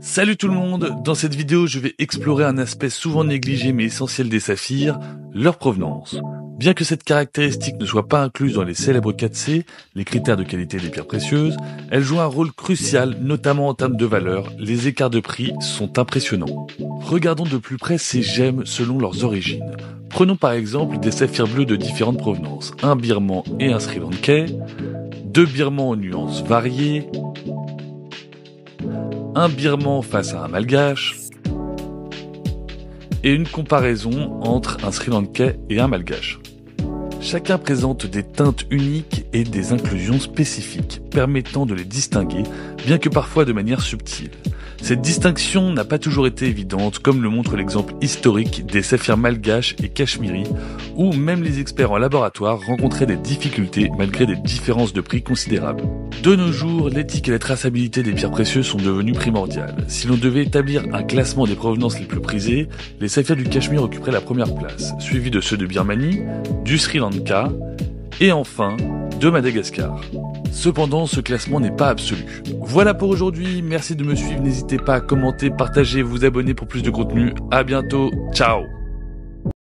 Salut tout le monde, dans cette vidéo je vais explorer un aspect souvent négligé mais essentiel des saphirs, leur provenance. Bien que cette caractéristique ne soit pas incluse dans les célèbres 4C, les critères de qualité des pierres précieuses, elle joue un rôle crucial, notamment en termes de valeur, les écarts de prix sont impressionnants. Regardons de plus près ces gemmes selon leurs origines. Prenons par exemple des saphirs bleus de différentes provenances, un birman et un sri lankais, deux birmans aux nuances variées, un birman face à un malgache, et une comparaison entre un sri lankais et un malgache. Chacun présente des teintes uniques et des inclusions spécifiques, permettant de les distinguer, bien que parfois de manière subtile. Cette distinction n'a pas toujours été évidente, comme le montre l'exemple historique des saphirs malgaches et cachemiri, où même les experts en laboratoire rencontraient des difficultés malgré des différences de prix considérables. De nos jours, l'éthique et la traçabilité des pierres précieuses sont devenues primordiales. Si l'on devait établir un classement des provenances les plus prisées, les saphirs du Cachemire occuperaient la première place, suivis de ceux de Birmanie, du Sri Lanka et enfin de Madagascar. Cependant, ce classement n'est pas absolu. Voilà pour aujourd'hui, merci de me suivre, n'hésitez pas à commenter, partager, vous abonner pour plus de contenu. À bientôt, ciao